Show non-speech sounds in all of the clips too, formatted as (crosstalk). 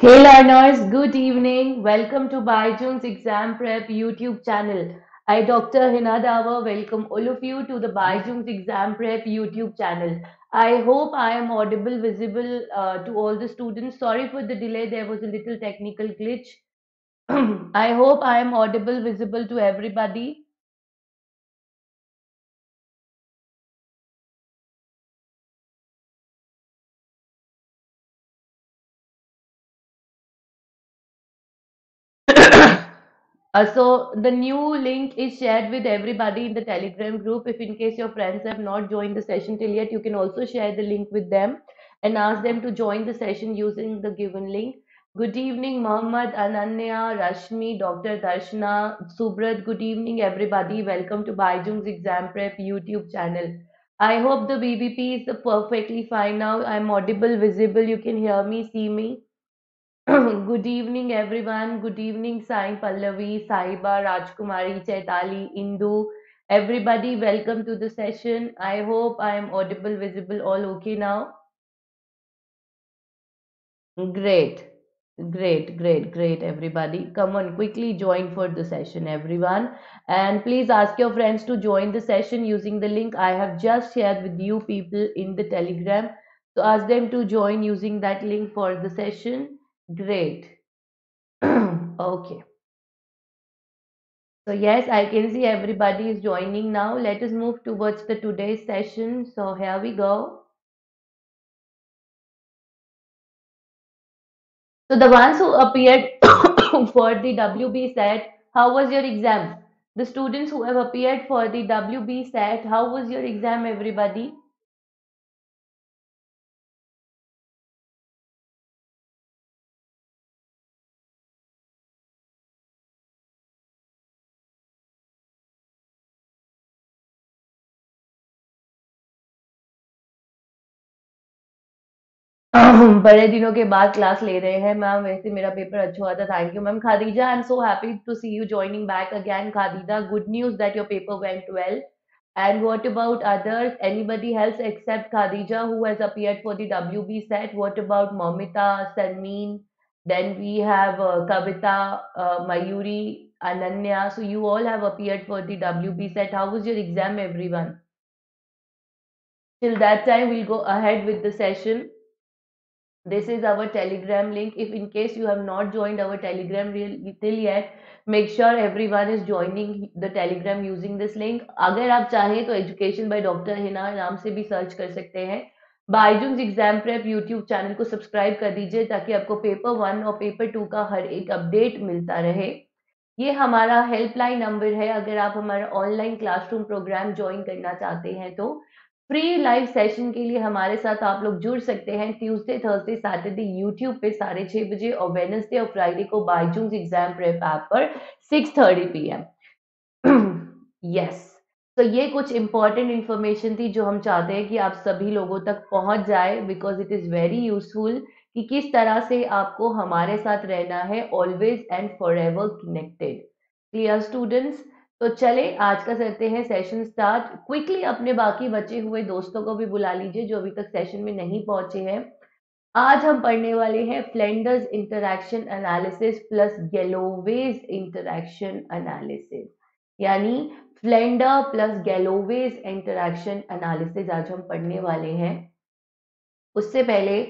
Hey learners, good evening. Welcome to Byju's Exam Prep YouTube channel. I, Dr. Hina Dawa, welcome all of you to the Byju's Exam Prep YouTube channel. I hope I am audible, visible uh, to all the students. Sorry for the delay, there was a little technical glitch. (clears throat) I hope I am audible, visible to everybody. Uh, so the new link is shared with everybody in the Telegram group. If in case your friends have not joined the session till yet, you can also share the link with them and ask them to join the session using the given link. Good evening, Mohammed, Ananya, Rashmi, Dr. Darshana, Subrat. Good evening, everybody. Welcome to Baijung's Exam Prep YouTube channel. I hope the BBP is perfectly fine now. I'm audible, visible. You can hear me, see me. (coughs) Good evening, everyone. Good evening, Sai Pallavi, Saiba, Rajkumari, Chaitali, Indu. Everybody, welcome to the session. I hope I am audible, visible, all okay now. Great, great, great, great, everybody. Come on, quickly join for the session, everyone. And please ask your friends to join the session using the link I have just shared with you people in the Telegram. So ask them to join using that link for the session. Great. (clears throat) okay. So yes, I can see everybody is joining now. Let us move towards the today's session. So here we go. So the ones who appeared (coughs) for the WB set, how was your exam? The students who have appeared for the WB set, how was your exam, everybody? बड़े दिनों के बाद class ले रहे हैं। Ma'am वैसे मेरा paper अच्छा हुआ था। Thank you ma'am Khadija I am so happy to see you joining back again Khadija good news that your paper went well and what about others anybody help except Khadija who has appear for the W B set what about Momita Sanmeen then we have Kavita Mayuri Ananya so you all have appear for the W B set how is your exam everyone till that time will go ahead with the session this is our telegram link. If in case you have not joined our telegram till yet, make sure everyone is joining the telegram using this link. अगर आप चाहें तो education by Dr. Hina नाम से भी search कर सकते हैं Byju's exam prep YouTube channel को सब्सक्राइब कर दीजिए ताकि आपको पेपर वन और पेपर टू का हर एक अपडेट मिलता रहे ये हमारा हेल्पलाइन नंबर है अगर आप हमारा ऑनलाइन क्लासरूम प्रोग्राम ज्वाइन करना चाहते हैं तो फ्री लाइव सेशन के लिए हमारे साथ आप लोग जुड़ सकते हैं। ट्यूसडे थर्सडे सैटरडे यूट्यूब पे साढ़े छह बजे और वेनसडे और फ्राइडे को बाईजूस एग्ज़ाम प्रेप ऐप पर six thirty P M yes तो ये कुछ इंपॉर्टेंट इंफॉर्मेशन थी जो हम चाहते हैं कि आप सभी लोगों तक पहुँच जाए because it is very useful कि किस तरह से आपको हमारे साथ रहना है always and forever connected clear students तो चले, आज का करते हैं सेशन स्टार्ट क्विकली अपने बाकी बचे हुए दोस्तों को भी बुला लीजिए जो अभी तक सेशन में नहीं पहुँचे हैं। आज हम पढ़ने वाले हैं Flanders interaction analysis plus Galloway's interaction analysis यानी Flander plus Galloway's interaction analysis आज हम पढ़ने वाले हैं। उससे पहले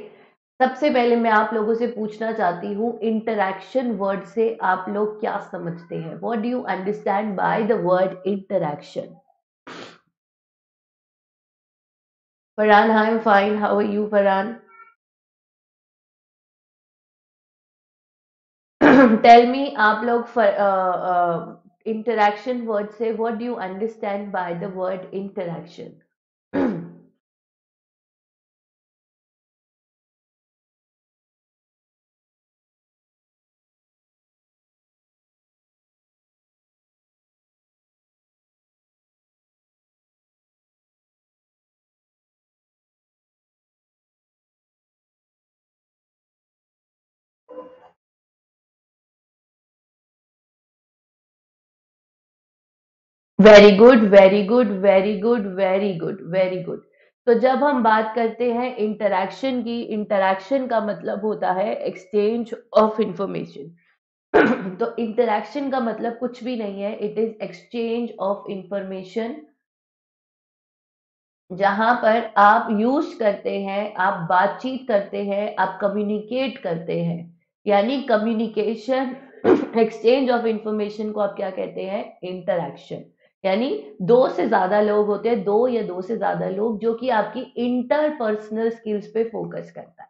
सबसे पहले मैं आप लोगों से पूछना चाहती हूँ इंटरैक्शन वर्ड से आप लोग क्या समझते हैं? What do you understand by the word interaction Farhan I am fine how are you Farhan? (clears throat) Tell me आप लोग इंटरैक्शन वर्ड से what do you understand by the word interaction very good very good very good very good very good. तो जब हम बात करते हैं interaction की, इंटरैक्शन का मतलब होता है एक्सचेंज ऑफ़ इंफॉर्मेशन। तो इंटरैक्शन का मतलब कुछ भी नहीं है, it is exchange of information. जहाँ पर आप यूज़ करते हैं, आप बातचीत करते हैं, आप कम्युनिकेट करते हैं, यानी कम्युनिकेशन, एक्सचेंज ऑफ़ इंफॉर्मेशन को आप क्या कहते हैं? इंटरैक्शन। यानी दो से ज़्यादा लोग होते हैं, दो या दो से ज़्यादा लोग, जो कि आपकी इंटरपर्सनल स्किल्स पे फोकस करता है।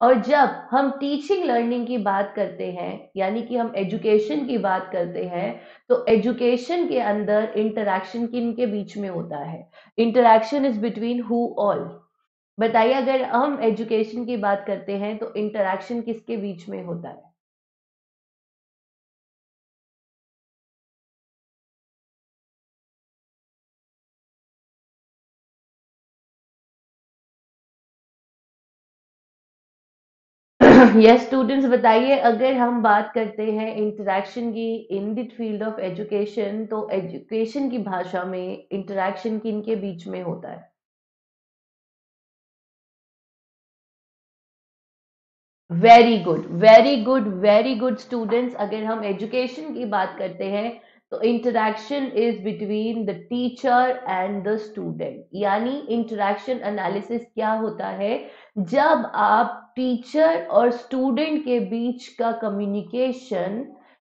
और जब हम टीचिंग लर्निंग की बात करते हैं, यानी कि हम एजुकेशन की बात करते हैं तो एजुकेशन के अंदर इंटरैक्शन किन के बीच में होता है? Interaction is between who all बताइए, अगर हम एजुकेशन की बात करते हैं तो इंटरैक्शन किसके बीच में होता है? (coughs) यस स्टूडेंट्स बताइए, अगर हम बात करते हैं इंटरेक्शन की in the field of education तो एजुकेशन की भाषा में इंटरेक्शन किन के बीच में होता है? Very good very good very good students अगर हम एजुकेशन की बात करते हैं तो interaction is between the teacher and the student यानी इंटरेक्शन एनालिसिस क्या होता है? जब आप टीचर और स्टूडेंट के बीच का कम्युनिकेशन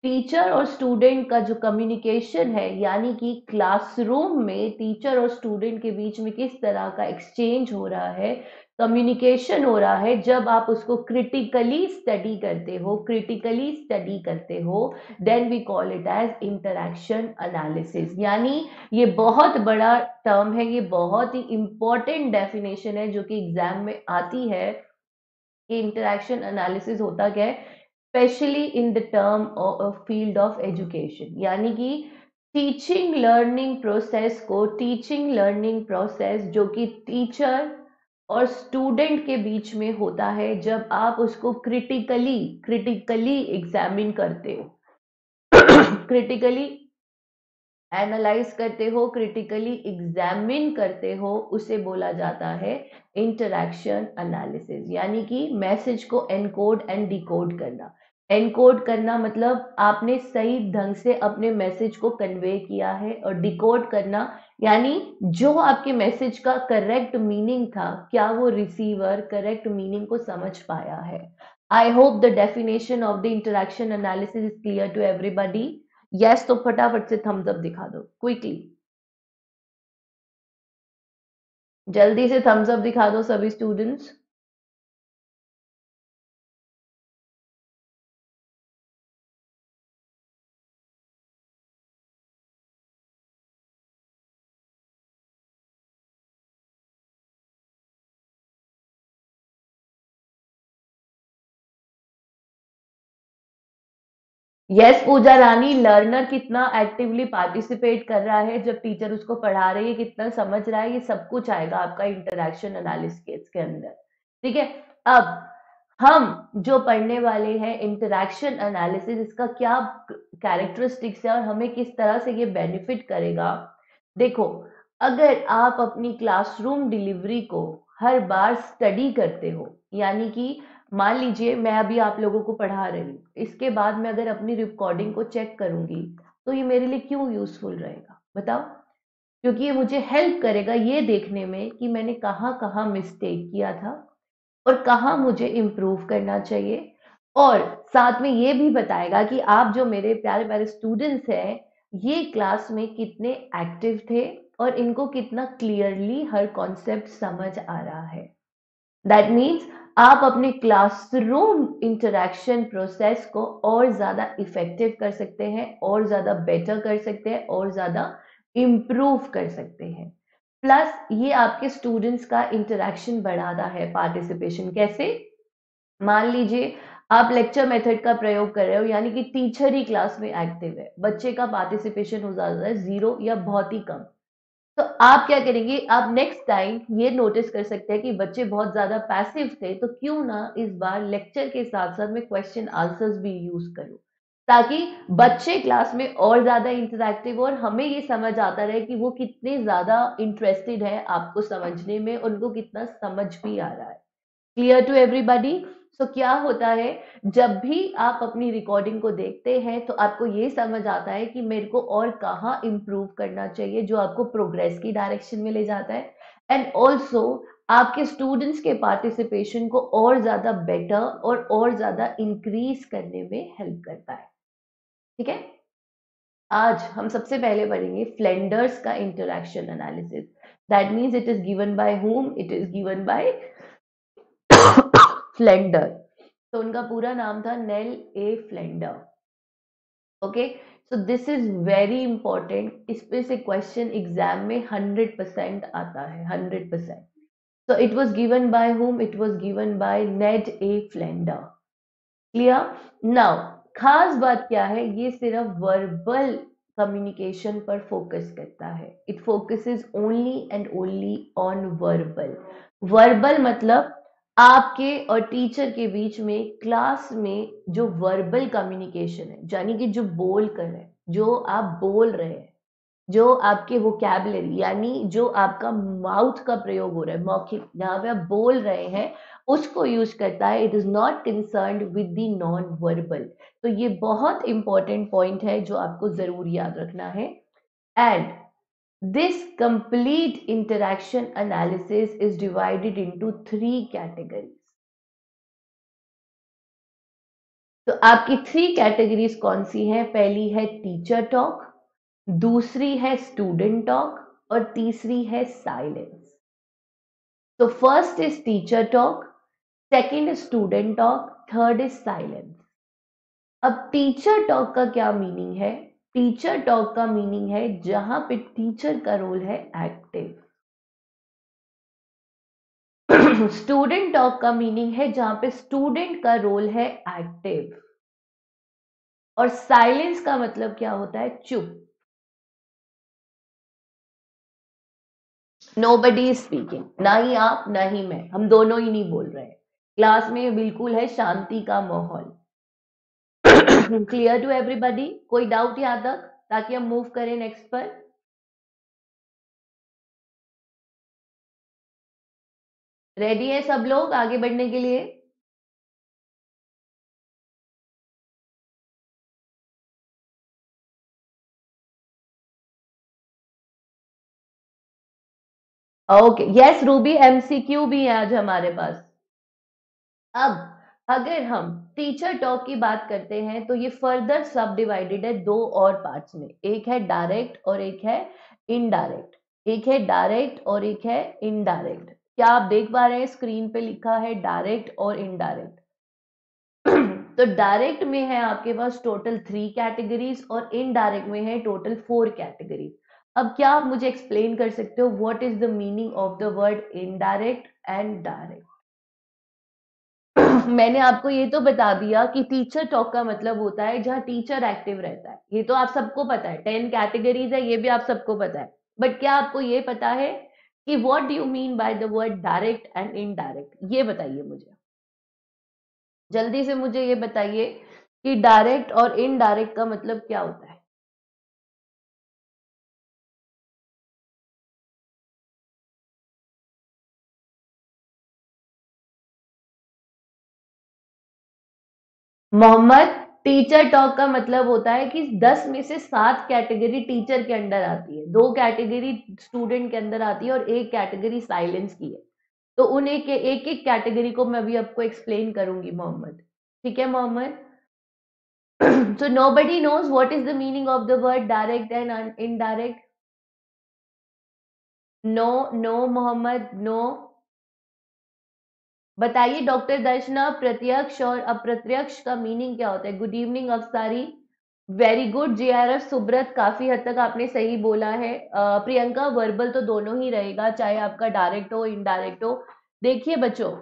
टीचर और स्टूडेंट का जो कम्युनिकेशन है, यानी कि क्लासरूम में टीचर और स्टूडेंट के बीच में किस तरह का एक्सचेंज हो रहा है कम्युनिकेशन हो रहा है, जब आप उसको क्रिटिकली स्टडी करते हो क्रिटिकली स्टडी करते हो then we call it as interaction analysis यानी ये बहुत बड़ा टर्म है, ये बहुत ही इंपॉर्टेंट डेफिनेशन है जो कि एग्ज़ाम में आती है। कि इंटरेक्शन एनालिसिस होता क्या है? Specially in the term field of education यानी कि टीचिंग लर्निंग प्रोसेस को टीचिंग लर्निंग प्रोसेस जो कि टीचर और स्टूडेंट के बीच में होता है, जब आप उसको क्रिटिकली क्रिटिकली एग्जामिन करते हो। (coughs) क्रिटिकली एनालाइज करते हो क्रिटिकली एग्जामिन करते हो, उसे बोला जाता है इंटरैक्शन एनालिसिस यानी कि मैसेज को एनकोड एंड डिकोड करना। एनकोड करना मतलब आपने सही ढंग से अपने मैसेज को कन्वे किया है और डिकोड करना, यानी जो आपके मैसेज का करेक्ट मीनिंग था, क्या वो रिसीवर करेक्ट मीनिंग को समझ पाया है। I hope the definition of the interaction analysis is clear to everybody yes तो फटाफट से थम्स अप दिखा दो क्विकली जल्दी से थम्स अप दिखा दो सभी students yes Puja Rani learner कितना एक्टिवली पार्टिसिपेट कर रहा है, जब टीचर उसको पढ़ा रही है, कितना समझ रहा है, ये सब कुछ आएगा आपका इंटरेक्शन एनालिसिस के अंदर। ठीक है? अब हम जो पढ़ने वाले हैं इंटरेक्शन एनालिसिस इसका क्या कैरेक्टरिस्टिक्स है और हमें किस तरह से ये बेनिफिट करेगा? देखो, अगर आप अपनी क्लासरूम डिलीवरी को हर बार स्टडी करते हो, यानी कि मान लीजिए मैं अभी आप लोगों को पढ़ा रही हूँ, इसके बाद मैं अगर अपनी रिकॉर्डिंग को चेक करूँगी तो ये मेरे लिए क्यों यूजफुल रहेगा? बताओ। क्योंकि ये मुझे हेल्प करेगा ये देखने में कि मैंने कहाँ कहाँ मिस्टेक किया था और कहाँ मुझे इम्प्रूव करना चाहिए। और साथ में ये भी बताएगा कि आप जो मेरे प्यारे प्यारे स्टूडेंट्स हैं, ये क्लास में कितने एक्टिव थे और इनको कितना क्लियरली हर कॉन्सेप्ट समझ आ रहा है। दैट मीन्स आप अपने क्लासरूम इंटरेक्शन प्रोसेस को और ज़्यादा इफ़ेक्टिव कर सकते हैं, और ज़्यादा बेटर कर सकते हैं, और ज़्यादा इम्प्रूव कर सकते हैं। प्लस ये आपके स्टूडेंट्स का इंटरेक्शन बढ़ाता है पार्टिसिपेशन कैसे? मान लीजिए, आप लेक्चर मेथड का प्रयोग कर रहे हो, यानी कि टीचर ही क्लास में एक्टिव है। बच्चे का पार्टिसिपेशन हो जाता है ज़ीरो या बहुत ही कम। तो आप क्या करेंगे? आप नेक्स्ट टाइम ये नोटिस कर सकते हैं कि बच्चे बहुत ज़्यादा पैसिव थे तो क्यों ना इस बार लेक्चर के साथ साथ में क्वेश्चन आंसर्स भी यूज़ करूँ। ताकि बच्चे क्लास में और ज़्यादा इंटरेक्टिव और हमें ये समझ आता रहे कि वो कितने ज़्यादा इंटरेस्टेड है आपको समझने में, उनको कितना समझ भी आ रहा है। क्लियर टू एवरीबॉडी सो क्या होता है? जब भी आप अपनी रिकॉर्डिंग को देखते हैं तो आपको ये समझ आता है कि मेरे को और कहाँ इम्प्रूव करना चाहिए जो आपको प्रोग्रेस की डायरेक्शन में ले जाता है। एंड ऑल्सो आपके स्टूडेंट्स के पार्टिसिपेशन को और ज़्यादा बेटर और और ज़्यादा इंक्रीज करने में हेल्प करता है। ठीक है? आज हम सबसे पहले पढ़ेंगे फ्लेंडर्स का interaction analysis that means it is given by home it is given by Flander तो उनका पूरा नाम था Ned A Flander okay so this is very important इस पे से क्वेश्चन एग्ज़ाम में हंड्रेड परसेंट आता है hundred percent So it was given by whom? It was given by Ned A. Flender. Clear? Now, खास बात क्या है ये सिर्फ़ वर्बल कम्युनिकेशन पर फोकस करता है it focuses only and only on verbal verbal मतलब आपके और टीचर के बीच में क्लास में जो वर्बल कम्युनिकेशन है, यानी कि जो बोल कर है, जो आप बोल रहे हैं, जो आपके वोकेबलरी यानी जो आपका माउथ का प्रयोग हो रहा है, मौखिक, जहाँ पे आप बोल रहे हैं, उसको यूज़ करता है it is not concern with the non verbal तो ये बहुत इंपॉर्टेंट पॉइंट है जो आपको ज़रूर याद रखना है। And this complete interaction analysis is divided into three categories तो आपकी थ्री कैटेगरीज कौन सी हैं? पहली है टीचर टॉक दूसरी है स्टूडेंट टॉक और तीसरी है साइलेंस तो first is teacher talk second is student talk third is silence अब टीचर टॉक का क्या मीनिंग है? टीचर टॉक का मीनिंग है, जहाँ पे टीचर का रोल है एक्टिव स्टूडेंट टॉक का मीनिंग है जहाँ पे स्टूडेंट का रोल है एक्टिव और साइलेंस का मतलब क्या होता है? चुप. नो बडी स्पीकिंग ना ही आप, ना ही मैं. हम दोनों ही नहीं बोल रहे क्लास में बिल्कुल है शांति का माहौल. क्लियर टू एवरीबडी कोई डाउट यहाँ तक ताकि हम मूव करें नेक्स्ट पर। रेडी है सब लोग आगे बढ़ने के लिए? ओके यस रूबी एमसीक्यू भी है आज हमारे पास। अब अगर हम टीचर टॉक की बात करते हैं तो ये फर्दर सब डिवाइडेड है दो और पार्ट्स में। एक है डायरेक्ट और एक है इनडायरेक्ट एक है डायरेक्ट और एक है इनडायरेक्ट क्या आप देख पा रहे हैं? स्क्रीन पे लिखा है डायरेक्ट और इनडायरेक्ट (clears throat) तो डायरेक्ट में है आपके पास टोटल थ्री कैटेगरीज और इनडायरेक्ट में है टोटल फोर कैटेगरीज अब क्या आप मुझे एक्सप्लेन कर सकते हो? What is the meaning of the word indirect and direct मैंने आपको ये तो बता दिया कि टीचर टॉक का मतलब होता है जहाँ टीचर एक्टिव रहता है। ये तो आप सबको पता है। टेन कैटेगरीज है, ये भी आप सबको पता है। बट क्या आपको ये पता है कि what do you mean by the word direct and indirect ये बताइए मुझे। जल्दी से मुझे ये बताइए कि डायरेक्ट और इनडायरेक्ट का मतलब क्या होता है? मोहम्मद टीचर टॉक का मतलब होता है कि 10 में से सात कैटेगरी टीचर के अंदर आती है। दो कैटेगरी स्टूडेंट के अंदर आती है और एक कैटेगरी साइलेंस की है। तो उन एक एक एक कैटेगरी को मैं अभी आपको एक्सप्लेन करूँगी, मोहम्मद। ठीक है, Mohammed? So nobody knows what is the meaning of the word direct and indirect no no Mohammed, no. बताइए, डॉक्टर दर्शना, प्रत्यक्ष और अप्रत्यक्ष का मीनिंग क्या होता है? Good evening Afsari, very good J R F Subrata, काफ़ी हद तक आपने सही बोला है। प्रियंका, वर्बल तो दोनों ही रहेगा, चाहे आपका डायरेक्ट हो, इनडायरेक्ट हो। देखिए बच्चों,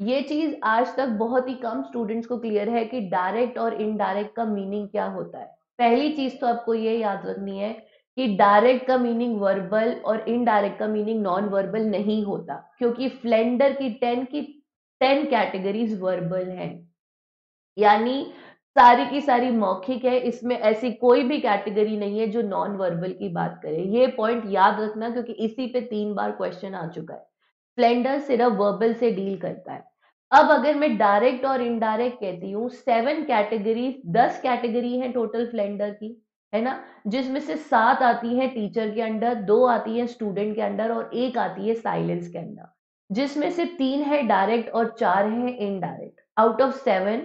ये चीज़ आज तक बहुत ही कम स्टूडेंट्स को क्लियर है कि डायरेक्ट और इनडायरेक्ट का मीनिंग क्या होता है। पहली चीज़ तो आपको ये याद रखनी है कि डायरेक्ट का मीनिंग वर्बल और इनडायरेक्ट का मीनिंग नॉन वर्बल नहीं होता, क्योंकि फ्लेंडर की टेन की टेन कैटेगरीज वर्बल हैं। यानी सारी की सारी मौखिक है, इसमें ऐसी कोई भी कैटेगरी नहीं है जो नॉन वर्बल की बात करे। ये पॉइंट याद रखना क्योंकि इसी पे तीन बार क्वेश्चन आ चुका है। स्प्लेंडर सिर्फ़ वर्बल से डील करता है। अब अगर मैं डायरेक्ट और इनडायरेक्ट कहती हूँ सेवन कैटेगरी दस कैटेगरी है टोटल फ्लेंडर की, है ना? जिसमें से सात आती है टीचर के अंडर दो आती है स्टूडेंट के अंडर और एक आती है साइलेंस के अंडर जिसमें से तीन है डायरेक्ट और चार है indirect out of seven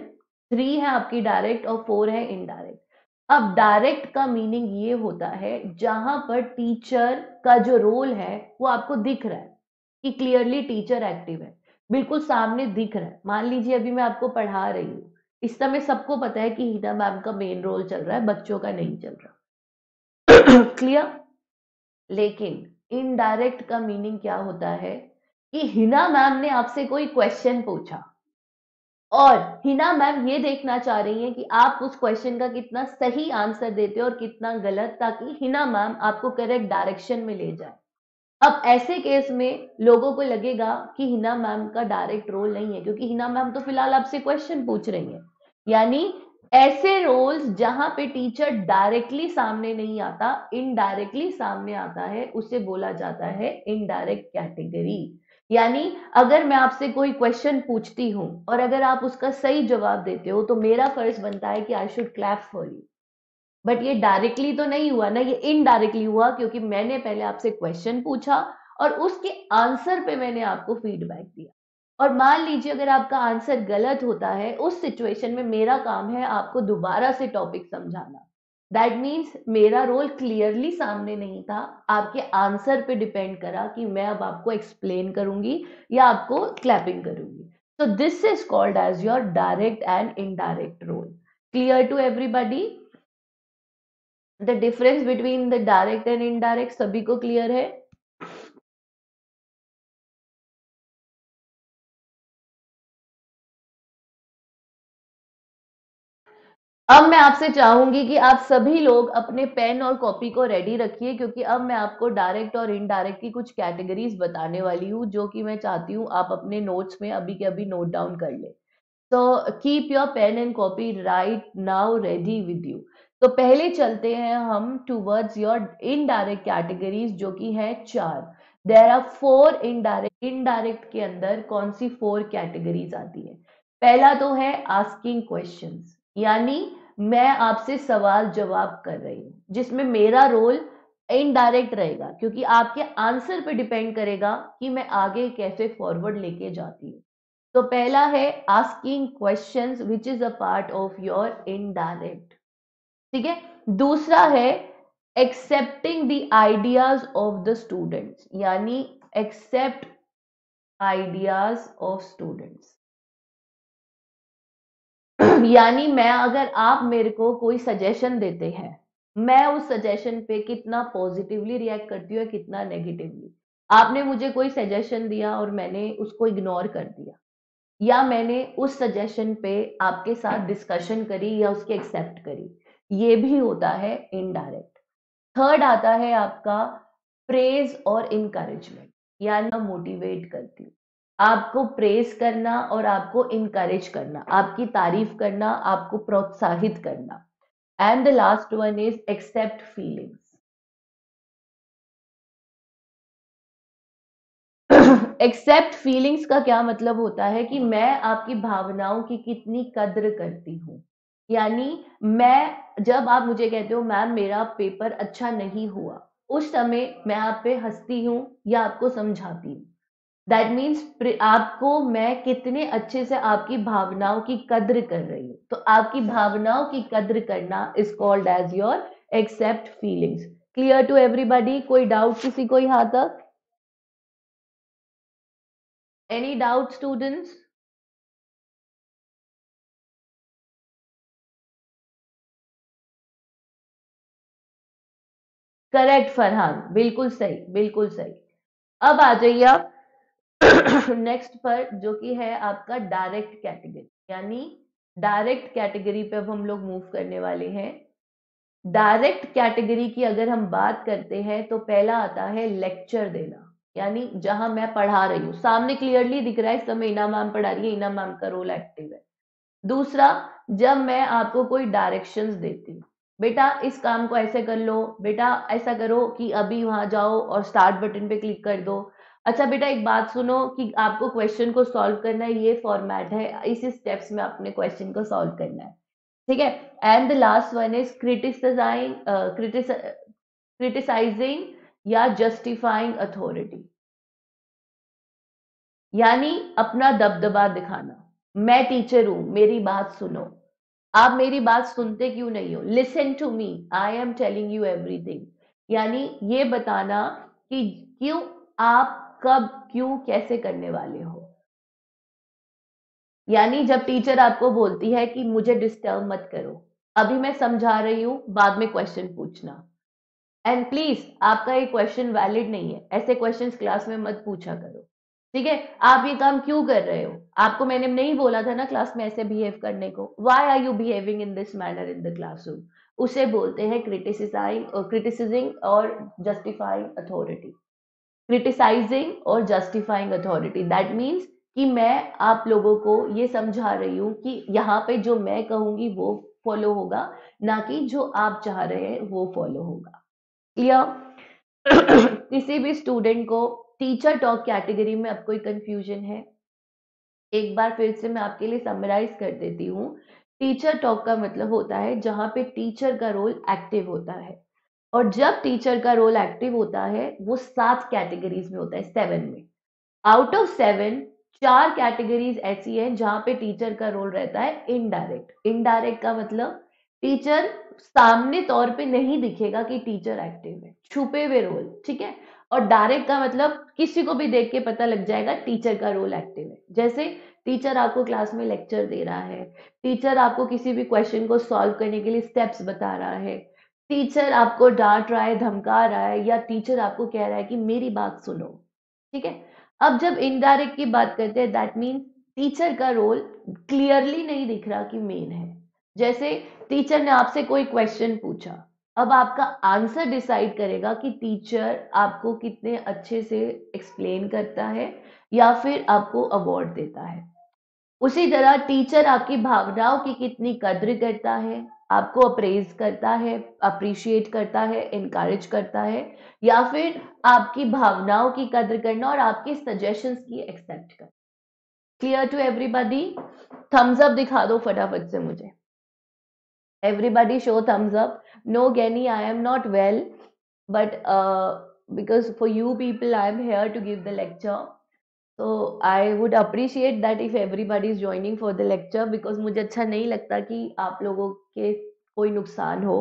three है आपकी डायरेक्ट और फोर है इनडायरेक्ट अब डायरेक्ट का मीनिंग ये होता है, जहाँ पर टीचर का जो रोल है, वो आपको दिख रहा है कि क्लियरली टीचर एक्टिव है। बिल्कुल सामने दिख रहा है। मान लीजिए अभी मैं आपको पढ़ा रही हूँ। इस समय सबको पता है कि हिना मैम का मेन रोल चल रहा है, बच्चों का नहीं चल रहा। (clears throat) क्लियर लेकिन इनडायरेक्ट का मीनिंग क्या होता है? कि हिना मैम ने आपसे कोई क्वेश्चन पूछा। और हिना मैम ये देखना चाह रही हैं कि आप उस क्वेश्चन का कितना सही आंसर देते हो और कितना गलत ताकि हिना मैम आपको करेक्ट डायरेक्शन में ले जाए। अब ऐसे केस में लोगों को लगेगा कि हिना मैम का डायरेक्ट रोल नहीं है, क्योंकि हिना मैम तो फ़िलहाल आपसे क्वेश्चन पूछ रही है। यानी ऐसे रोल्स जहाँ पे टीचर डायरेक्टली सामने नहीं आता इनडायरेक्टली सामने आता है, उसे बोला जाता है इनडायरेक्ट कैटेगरी यानी अगर मैं आपसे कोई क्वेश्चन पूछती हूँ और अगर आप उसका सही जवाब देते हो तो मेरा फ़र्ज़ बनता है कि I should clap for you but ये डायरेक्टली तो नहीं हुआ ना, ये इनडायरेक्टली हुआ क्योंकि मैंने पहले आपसे क्वेश्चन पूछा और उसके आंसर पे मैंने आपको फीडबैक दिया। और मान लीजिए अगर आपका आंसर गलत होता है, उस सिचुएशन में मेरा काम है आपको दोबारा से टॉपिक समझाना। दैट मीन्स मेरा रोल क्लियरली सामने नहीं था। आपके आंसर पे डिपेंड करा कि मैं अब आपको एक्सप्लेन करूँगी या आपको क्लैपिंग करूँगी। तो this is called as your direct and indirect role clear to everybody the difference between the direct and indirect सभी को क्लियर है? अब मैं आपसे चाहूँगी कि आप सभी लोग अपने पेन और कॉपी को रेडी रखिए, क्योंकि अब मैं आपको डायरेक्ट और इनडायरेक्ट की कुछ कैटेगरीज बताने वाली हूँ, जो कि मैं चाहती हूँ आप अपने नोट्स में अभी के अभी नोट डाउन कर ले। तो keep your pen and copy right now ready with you तो पहले चलते हैं हम टूवर्ड्स योर इनडायरेक्ट कैटेगरीज जो कि है चार। There are four indirect indirect के अंदर कौन सी फोर कैटेगरीज आती है? पहला तो है आस्किंग क्वेश्चंस यानी मैं आपसे सवाल जवाब कर रही हूँ, जिसमें मेरा रोल इनडायरेक्ट रहेगा, क्योंकि आपके आंसर पे डिपेंड करेगा कि मैं आगे कैसे फॉरवर्ड लेके जाती हूँ। तो पहला है asking question which is a part of your indirect ठीक है? दूसरा है accepting the ideas of the students यानी एक्सेप्ट आइडियाज़ ऑफ़ स्टूडेंट्स यानी मैं अगर आप मेरे को कोई सजेशन देते हैं, मैं उस सजेशन पे कितना पॉजिटिवली रिएक्ट करती हूँ कितना नेगेटिवली आपने मुझे कोई सजेशन दिया और मैंने उसको इग्नोर कर दिया, या मैंने उस सजेशन पे आपके साथ डिस्कशन करी या उसकी एक्सेप्ट करी? ये भी होता है इनडायरेक्ट थर्ड आता है आपका प्रेज और इनकरेजमेंट यानी मोटिवेट करती हूँ। आपको प्रेस करना और आपको इनकरेज करना, आपकी तारीफ़ करना, आपको प्रोत्साहित करना। And the last one is accept feelings accept feelings का क्या मतलब होता है कि मैं आपकी भावनाओं की कितनी कद्र करती हूँ। यानी मैं, जब आप मुझे कहते हो, मैम, मेरा पेपर अच्छा नहीं हुआ। उस समय मैं आप पे हंसती हूँ या आपको समझाती हूँ। दैट मीन्स आपको मैं कितने अच्छे से आपकी भावनाओं की कद्र कर रही हूँ। तो आपकी भावनाओं की कद्र करना is called as your accept feelings clear to everybody कोई डाउट किसी को यहाँ तक? Any doubt students correct Farhan बिल्कुल सही बिल्कुल सही। अब आ जाइए आप। नेक्स्ट पर जो कि है आपका डायरेक्ट कैटेगरी यानी डायरेक्ट कैटेगरी पे अब हम लोग मूव करने वाले हैं। डायरेक्ट कैटेगरी की अगर हम बात करते हैं तो पहला आता है लेक्चर देना, यानी जहाँ मैं पढ़ा रही हूँ। सामने क्लियरली दिख रहा है, इस समय इना मैम पढ़ा रही है इना मैम का रोल एक्टिव है। दूसरा, जब मैं आपको कोई डायरेक्शंस देती हूँ, बेटा इस काम को ऐसे कर लो, बेटा ऐसा करो कि अभी वहाँ जाओ और स्टार्ट बटन पे क्लिक कर दो। अच्छा बेटा, एक बात सुनो कि आपको क्वेश्चन को सॉल्व करना है ये फॉर्मेट है, इसी स्टेप्स में अपने क्वेश्चन को सॉल्व करना है। ठीक है? And the last one is criticising criticising या जस्टिफाइंग अथॉरिटी यानी अपना दबदबा दिखाना। मैं टीचर हूँ, मेरी बात सुनो। आप मेरी बात सुनते क्यों नहीं हो? Listen to me I am telling you everything यानी ये बताना कि क्यों आप कब, क्यों, कैसे करने वाले हो? यानी जब टीचर आपको बोलती है कि मुझे डिस्टर्ब मत करो। अभी मैं समझा रही हूँ, बाद में क्वेश्चन पूछना। एंड प्लीज़ आपका ये क्वेश्चन वैलिड नहीं है। ऐसे क्वेश्चन क्लास में मत पूछा करो। ठीक है? आप ये काम क्यों कर रहे हो? आपको मैंने नहीं बोला था ना क्लास में ऐसे बिहेव करने को। Why are you behaving in this manner in the classroom उसे बोलते हैं क्रिटिसाइजिंग क्रिटिसिजिंग और जस्टिफाइंग अथॉरिटी क्रिटिसाइजिंग और जस्टिफाइंग अथॉरिटी दैट मीन्स कि मैं आप लोगों को ये समझा रही हूँ कि यहाँ पे जो मैं कहूँगी वो फॉलो होगा, ना कि जो आप चाह रहे हैं वो फॉलो होगा. या (coughs) किसी भी स्टूडेंट को टीचर टॉक कैटेगरी में अब कोई कंफ्यूजन है? एक बार फिर से मैं आपके लिए समराइज कर देती हूँ. टीचर टॉक का मतलब होता है जहाँ पे टीचर का रोल एक्टिव होता है. और जब टीचर का रोल एक्टिव होता है, वो सात कैटेगरीज में होता है सेवन में। आउट ऑफ़ सेवन चार कैटेगरीज ऐसी हैं जहाँ पे टीचर का रोल रहता है इनडायरेक्ट इनडायरेक्ट का मतलब टीचर सामने तौर पे नहीं दिखेगा कि टीचर एक्टिव है। छुपे हुए रोल ठीक है? और डायरेक्ट का मतलब किसी को भी देख के पता लग जाएगा टीचर का रोल एक्टिव है। जैसे टीचर आपको क्लास में लेक्चर दे रहा है टीचर आपको किसी भी क्वेश्चन को सॉल्व करने के लिए स्टेप्स बता रहा है टीचर आपको डांट रहा है, धमका रहा है या टीचर आपको कह रहा है कि मेरी बात सुनो, ठीक है? अब जब इनडायरेक्ट की बात करते हैं दैट मीन टीचर का रोल क्लियरली नहीं दिख रहा कि मेन है। जैसे टीचर ने आपसे कोई क्वेश्चन पूछा, अब आपका आंसर डिसाइड करेगा कि टीचर आपको कितने अच्छे से एक्सप्लेन करता है या फिर आपको अवार्ड देता है। उसी तरह टीचर आपकी भावनाओं की कितनी कद्र करता है आपको अप्रेज करता है अप्रिशिएट करता है इनकरेज करता है या फिर आपकी भावनाओं की कद्र करना और आपके सजेशंस की एक्सेप्ट करना। Clear to everybody thumbs up दिखा दो फटाफट से मुझे। Everybody show thumbs up. No Genny I am not well but uh, because for you people I am here to give the तो I would appreciate that if everybody is joining for the lecture because मुझे अच्छा नहीं लगता कि आप लोगों के कोई नुकसान हो।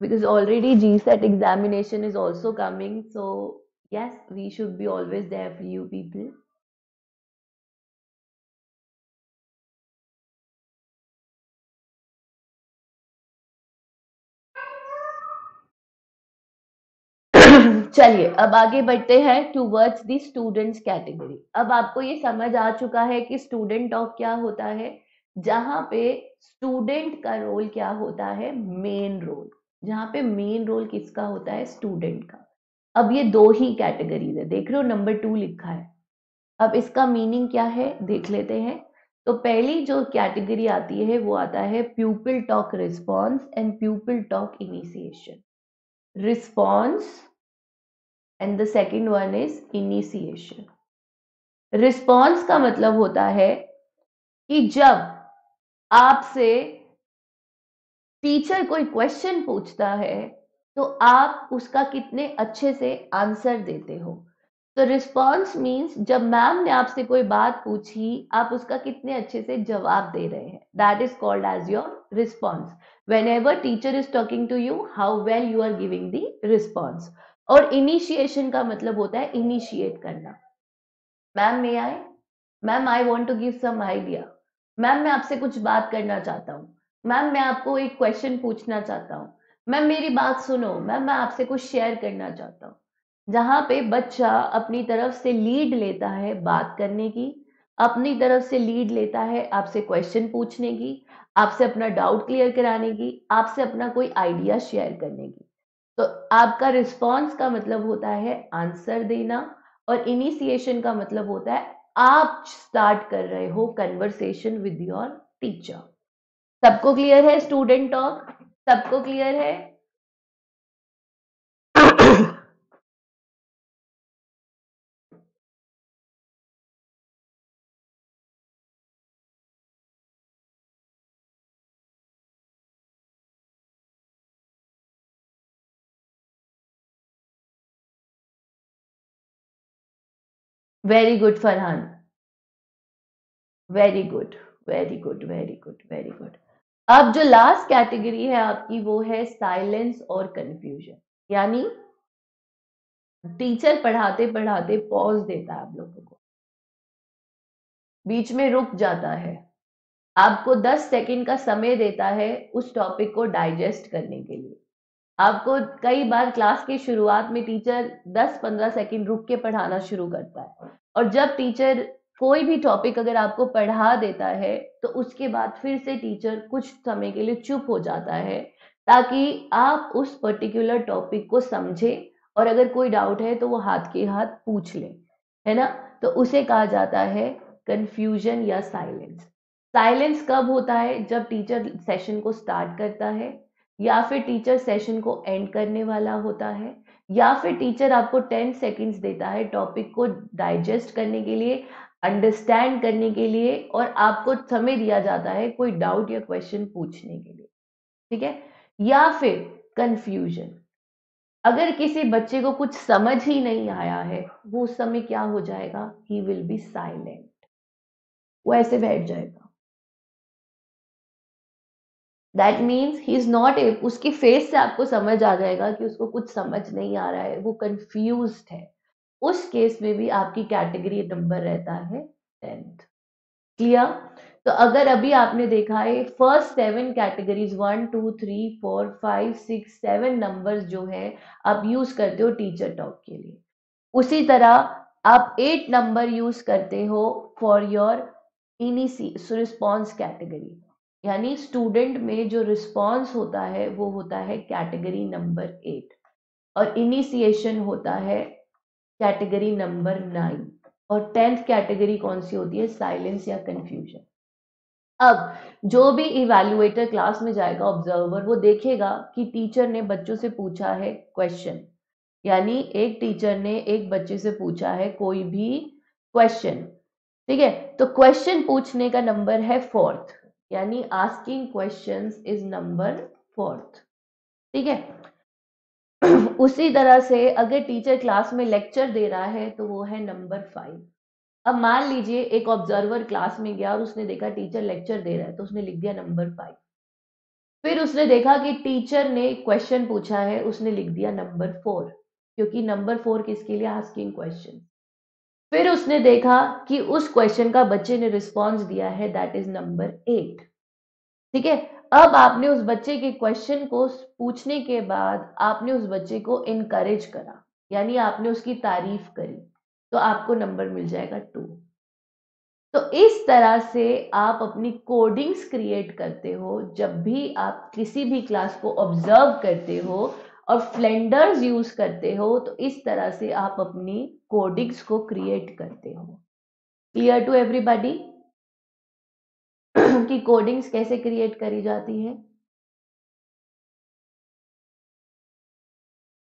Because already G SET examination is also coming so yes we should be always there for you people चलिए, अब आगे बढ़ते हैं टूवर्ड्स दी स्टूडेंट्स कैटेगरी अब आपको ये समझ आ चुका है कि स्टूडेंट टॉक क्या होता है, जहाँ पे स्टूडेंट का रोल क्या होता है मेन रोल जहाँ पे मेन रोल किसका होता है स्टूडेंट का. अब ये दो ही कैटेगरीज है. देख रहे हो नंबर टू लिखा है. अब इसका मीनिंग क्या है, देख लेते हैं. तो पहली जो कैटेगरी आती है, वो आता है pupil talk response and pupil talk initiation response and the second one is initiation response का मतलब होता है कि जब आपसे टीचर कोई क्वेश्चन पूछता है तो आप उसका कितने अच्छे से आंसर देते हो। तो रिस्पॉन्स मीन्स जब मैम ने आपसे कोई बात पूछी, आप उसका कितने अच्छे से जवाब दे रहे हैं। That is called as your response whenever teacher is talking to you how well you are giving the response और इनिशिएशन का मतलब होता है इनिशिएट करना। Ma'am may I ma'am I want to give some idea ma'am मैं आपसे कुछ बात करना चाहता हूँ। मैम मैं आपको एक क्वेश्चन पूछना चाहता हूँ। मैम मेरी बात सुनो। मैम मैं आपसे कुछ शेयर करना चाहता हूँ। जहाँ पे बच्चा अपनी तरफ़ से लीड लेता है बात करने की, अपनी तरफ़ से लीड लेता है आपसे क्वेश्चन पूछने की, आपसे अपना डाउट क्लियर कराने की, आपसे अपना कोई आइडिया शेयर करने की। तो आपका रिस्पॉन्स का मतलब होता है आंसर देना और इनिशिएशन का मतलब होता है आप स्टार्ट कर रहे हो कन्वर्सेशन विद योर टीचर सबको क्लियर है स्टूडेंट टॉक सबको क्लियर है? Very good Farhan very good very good very good very good अब जो लास्ट कैटेगरी है आपकी वो है साइलेंस और कंफ्यूजन यानी टीचर पढ़ाते पढ़ाते पॉज देता है आप लोगों को। बीच में रुक जाता है। आपको 10 सेकंड का समय देता है उस टॉपिक को डाइजेस्ट करने के लिए। आपको कई बार क्लास की शुरुआत में टीचर 10-15 सेकंड रुक के पढ़ाना शुरू करता है। और जब टीचर कोई भी टॉपिक अगर आपको पढ़ा देता है तो उसके बाद फिर से टीचर कुछ समय के लिए चुप हो जाता है, ताकि आप उस पर्टिकुलर टॉपिक को समझें और अगर कोई डाउट है तो वो हाथ के हाथ पूछ लें, है ना? तो उसे कहा जाता है कंफ्यूजन या साइलेंस साइलेंस कब होता है? जब टीचर सेशन को स्टार्ट करता है या फिर टीचर सेशन को एंड करने वाला होता है, या फिर टीचर आपको टेन सेकेंड्स देता है टॉपिक को डाइजेस्ट करने के लिए अंडरस्टैंड करने के लिए और आपको समय दिया जाता है कोई डाउट या क्वेश्चन पूछने के लिए, ठीक है? या फिर कंफ्यूजन अगर किसी बच्चे को कुछ समझ ही नहीं आया है, वो उस समय क्या हो जाएगा? ही विल बी साइलेंट वो ऐसे बैठ जाएगा। That means he is not a उसके फेस से आपको समझ आ जाएगा कि उसको कुछ समझ नहीं आ रहा है, वो कंफ्यूज है। उस केस में भी आपकी कैटेगरी नंबर रहता है टेंथ क्लियर तो अगर अभी आपने देखा है first seven categories one two three four five six seven numbers जो है, आप यूज़ करते हो टीचर टॉक के लिए। उसी तरह आप एट नंबर यूज़ करते हो फॉर योर इनिसी रिस्पॉन्स कैटेगरी यानी स्टूडेंट में जो रिस्पॉन्स होता है, वो होता है कैटेगरी नंबर एट और इनिशिएशन होता है कैटेगरी नंबर नाइन और टेंथ कैटेगरी कौन सी होती है? साइलेंस या कंफ्यूजन अब, जो भी इवेल्युएटर क्लास में जाएगा ऑब्जर्वर वो देखेगा कि टीचर ने बच्चों से पूछा है क्वेश्चन यानी एक टीचर ने एक बच्चे से पूछा है कोई भी क्वेश्चन ठीक है? तो क्वेश्चन पूछने का नंबर है फोर्थ यानी आस्किंग क्वेश्चंस इज़ नंबर फोर्थ ठीक है? (clears throat) उसी तरह से अगर टीचर क्लास में लेक्चर दे रहा है तो वो है नंबर फाइव अब मान लीजिए एक ऑब्जर्वर क्लास में गया और उसने देखा टीचर लेक्चर दे रहा है तो उसने लिख दिया नंबर फाइव फिर उसने देखा कि टीचर ने क्वेश्चन पूछा है, उसने लिख दिया नंबर फोर क्योंकि नंबर फोर किसके लिए? आस्किंग क्वेश्चन फिर उसने देखा कि उस क्वेश्चन का बच्चे ने रिस्पॉन्स दिया है दैट इज़ नंबर एट ठीक है? अब आपने उस बच्चे के क्वेश्चन को पूछने के बाद आपने उस बच्चे को इनकरेज करा, यानी आपने उसकी तारीफ़ करी तो आपको नंबर मिल जाएगा टू तो इस तरह से आप अपनी कोडिंग्स क्रिएट करते हो, जब भी आप किसी भी क्लास को ऑब्ज़र्व करते हो और फ्लेंडर्स यूज़ करते हो तो इस तरह से आप अपनी कोडिंग्स को क्रिएट करते हो। क्लियर टू एवरीबॉडी कि कोडिंग्स कैसे क्रिएट करी जाती है?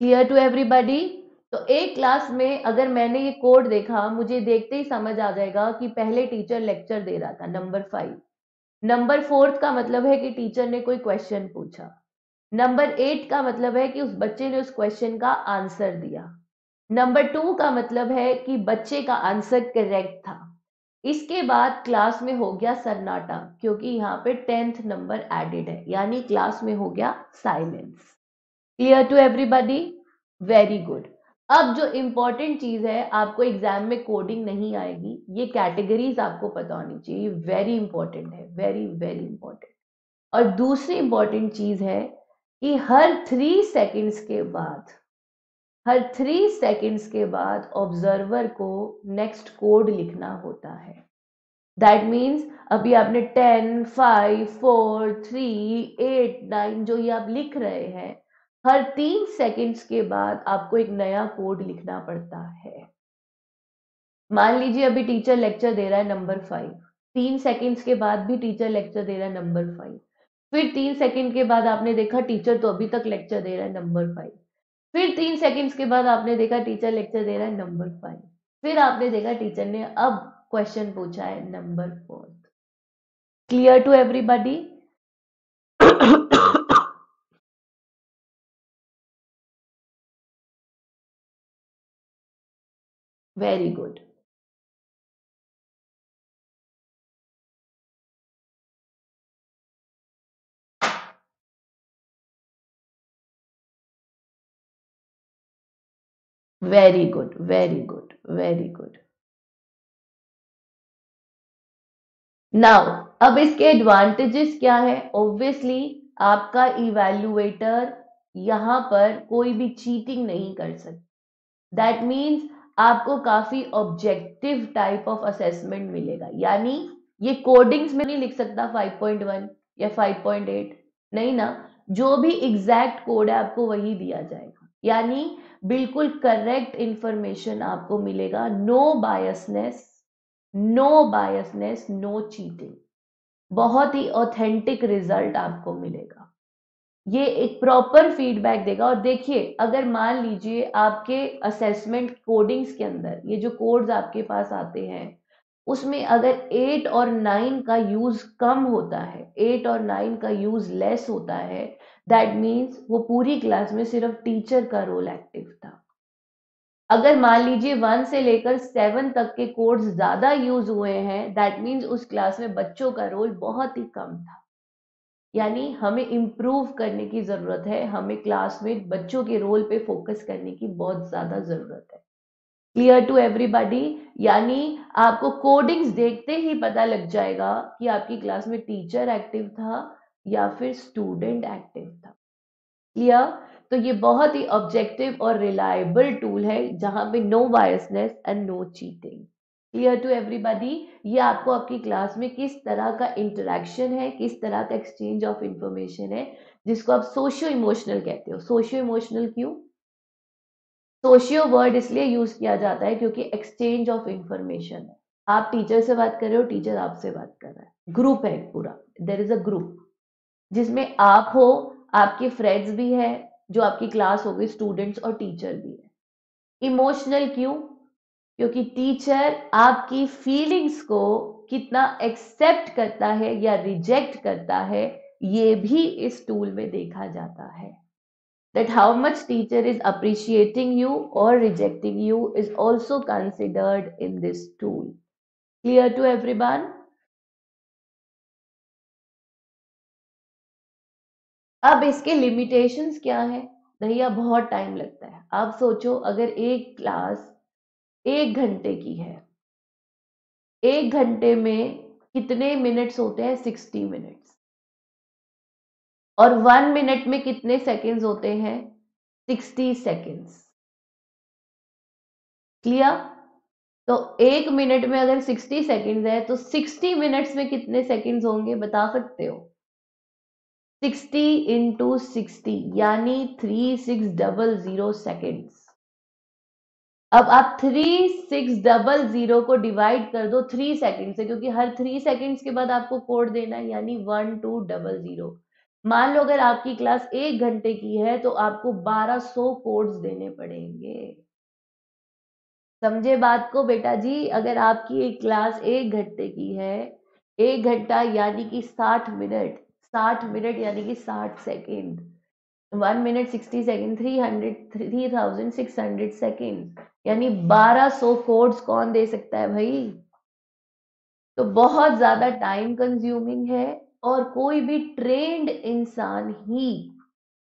क्लियर टू एवरीबॉडी तो एक क्लास में अगर मैंने ये कोड देखा, मुझे देखते ही समझ आ जाएगा कि पहले टीचर लेक्चर दे रहा था नंबर फाइव नंबर फोर्थ का मतलब है कि टीचर ने कोई क्वेश्चन पूछा। नंबर एट का मतलब है कि उस बच्चे ने उस क्वेश्चन का आंसर दिया। नंबर टू का मतलब है कि बच्चे का आंसर करेक्ट था। इसके बाद क्लास में हो गया सन्नाटा क्योंकि यहाँ पे टेंथ नंबर एडेड है, यानी क्लास में हो गया silence clear to everybody very good अब जो इंपॉर्टेंट चीज़ है, आपको एग्ज़ाम में कोडिंग नहीं आएगी। ये कैटेगरीज आपको पता होनी चाहिए। वेरी इंपॉर्टेंट है। वेरी वेरी इंपॉर्टेंट और दूसरी इंपॉर्टेंट चीज़ है कि हर थ्री सेकेंड्स के बाद, हर थ्री सेकेंड्स के बाद ऑब्जर्वर को नेक्स्ट कोड लिखना होता है। दैट मीन्स अभी आपने ten five four three eight nine जो ये आप लिख रहे हैं, हर तीन सेकेंड्स के बाद आपको एक नया कोड लिखना पड़ता है। मान लीजिए अभी टीचर लेक्चर दे रहा है नंबर फाइव तीन सेकेंड्स के बाद भी टीचर लेक्चर दे रहा है नंबर फाइव फिर तीन सेकंड के बाद आपने देखा टीचर तो अभी तक लेक्चर दे रहा है नंबर फाइव फिर तीन सेकंड्स के बाद आपने देखा टीचर लेक्चर दे रहा है नंबर फाइव फिर आपने देखा टीचर ने अब क्वेश्चन पूछा है number fourth clear to everybody very good very good very good very good now अब इसके एडवांटेजेस क्या है? ऑब्वियसली आपका इवेल्युएटर यहाँ पर कोई भी चीटिंग नहीं कर सकता दैट मीन्स आपको काफ़ी ऑब्जेक्टिव टाइप ऑफ़ असेसमेंट मिलेगा। यानी ये कोडिंग्स में नहीं लिख सकता 5.1 या 5.8 नहीं ना? जो भी एग्जैक्ट कोड है आपको वही दिया जाएगा। यानी बिल्कुल करेक्ट इंफॉर्मेशन आपको मिलेगा। No biasness no biasness no cheating बहुत ही ऑथेंटिक रिज़ल्ट आपको मिलेगा। ये एक प्रॉपर फीडबैक देगा। और देखिए, अगर मान लीजिए आपके असेसमेंट कोडिंग्स के अंदर, ये जो कोड्स आपके पास आते हैं, उसमें अगर एट और नाइन का यूज़ कम होता है एट और नाइन का यूज़ लेस होता है दैट मीन्स वो पूरी क्लास में सिर्फ़ टीचर का रोल एक्टिव था। अगर मान लीजिए वन से लेकर सेवन तक के कोड्स ज़्यादा यूज़ हुए हैं दैट मीन्स उस क्लास में बच्चों का रोल बहुत ही कम था। यानी हमें इम्प्रूव करने की ज़रूरत है, हमें क्लास में बच्चों के रोल पे फोकस करने की बहुत ज़्यादा ज़रूरत है। क्लियर टू एवरीबॉडी यानी आपको कोडिंग्स देखते ही पता लग जाएगा कि आपकी क्लास में टीचर एक्टिव था या फिर स्टूडेंट एक्टिव था। क्लियर तो ये बहुत ही ऑब्जेक्टिव और रिलायबल टूल है, जहाँ पे no biasness and no cheating clear to everybody ये आपको आपकी क्लास में किस तरह का इंटरेक्शन है, किस तरह का एक्सचेंज ऑफ़ इंफॉर्मेशन है, जिसको आप सोशियो इमोशनल कहते हो। सोशियो इमोशनल क्यों? सोशियो वर्ड इसलिए यूज़ किया जाता है क्योंकि एक्सचेंज ऑफ़ इंफॉर्मेशन है। आप टीचर से बात कर रहे हो टीचर आपसे बात कर रहा है। ग्रुप है पूरा। देर इज़ अ ग्रुप जिसमें आप हो, आपके फ्रेंड्स भी है, जो आपकी क्लास हो गई स्टूडेंट्स और टीचर भी है। इमोशनल क्यों? क्योंकि टीचर आपकी फीलिंग्स को कितना एक्सेप्ट करता है या रिजेक्ट करता है, ये भी इस टूल में देखा जाता है। That how much teacher is appreciating you or rejecting you is also considered in this tool clear to everyone? अब इसके लिमिटेशंस क्या है? भैया, बहुत टाइम लगता है। आप सोचो, अगर एक क्लास एक घंटे की है, एक घंटे में कितने मिनट्स होते हैं? सिक्सटी मिनट्स और वन मिनट में कितने सेकंड्स होते हैं? सिक्सटी सेकंड्स क्लियर तो एक मिनट में अगर सिक्सटी सेकंड्स है तो सिक्सटी मिनट्स में कितने सेकंड्स होंगे? बता सकते हो? सिक्सटी इंटू सिक्सटी, यानी three six double zero seconds अब आप थ्री सिक्स डबल ज़ीरो को डिवाइड कर दो थ्री सेकेंड से, क्योंकि हर थ्री सेकेंड्स के बाद आपको कोड देना है, यानी वन टू डबल ज़ीरो मान लो अगर आपकी क्लास एक घंटे की है तो आपको बारह सौ कोड्स देने पड़ेंगे। समझे बात को बेटा जी? अगर आपकी एक क्लास एक घंटे की है, एक घंटा यानी कि साठ मिनट साठ मिनट, यानी कि साठ second. One minute sixty second, three hundred, three thousand six hundred second. यानी बारह सौ कोड्स कौन दे सकता है भाई? तो बहुत ज़्यादा टाइम कंज्यूमिंग है और कोई भी ट्रेंड इंसान ही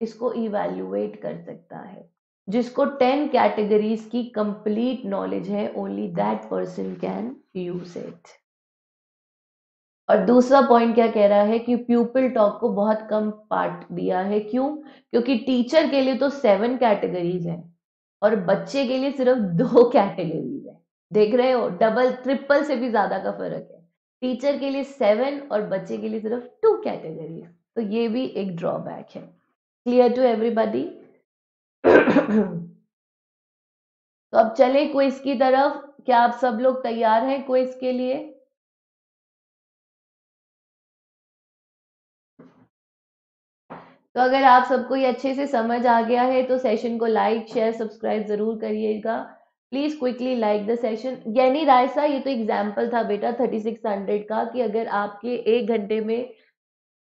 इसको इवेल्युएट कर सकता है। जिसको टेन कैटेगरीज की कंप्लीट नॉलेज है only that person can use it और दूसरा पॉइंट क्या कह रहा है कि प्यूपल टॉक को बहुत कम पार्ट दिया है। क्यों? क्योंकि टीचर के लिए तो सेवन कैटेगरीज है और बच्चे के लिए सिर्फ़ दो (laughs) कैटेगरीज है। देख रहे हो? डबल ट्रिपल से भी ज़्यादा का फ़र्क है। टीचर के लिए सेवन और बच्चे के लिए सिर्फ़ टू कैटेगरीज तो ये भी एक ड्रॉबैक है। क्लियर टू एवरीबॉडी तो अब चले क्विज की तरफ़। क्या आप सब लोग तैयार हैं क्विज के लिए? तो अगर आप सबको ये अच्छे से समझ आ गया है तो सेशन को लाइक शेयर सब्सक्राइब ज़रूर करिएगा। Please quickly like the session यानी रायसा ये तो एग्ज़ाम्पल था बेटा थर्टी सिक्स हंड्रेड का कि अगर आपके एक घंटे में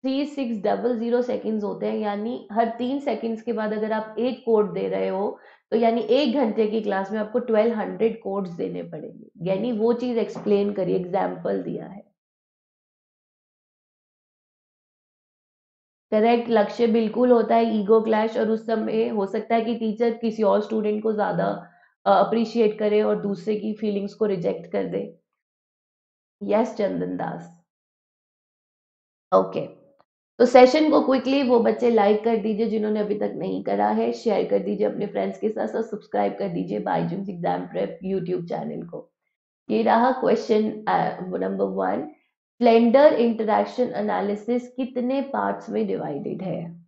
three six double zero seconds होते हैं, यानी हर तीन सेकेंड्स के बाद अगर आप एक कोड दे रहे हो तो यानी एक घंटे की क्लास में आपको ट्वेल्व हंड्रेड कोड्स देने पड़ेंगे। यानी वो चीज़ एक्सप्लेन करिए एग्ज़ाम्पल दिया है। करेक्ट लक्ष्य बिल्कुल होता है ईगो क्लैश और उस समय हो सकता है कि टीचर किसी और स्टूडेंट को ज़्यादा अप्रिशिएट करे और दूसरे की फीलिंग्स को रिजेक्ट कर दे। यस चंदन दास ओके तो सेशन को क्विकली वो बच्चे लाइक कर दीजिए जिन्होंने अभी तक नहीं करा है। शेयर कर दीजिए अपने फ्रेंड्स के साथ साथ सब्सक्राइब कर दीजिए Byju's exam prep YouTube channel को। ये रहा question number one Flanders interaction analysis कितने पार्ट्स में डिवाइडेड है?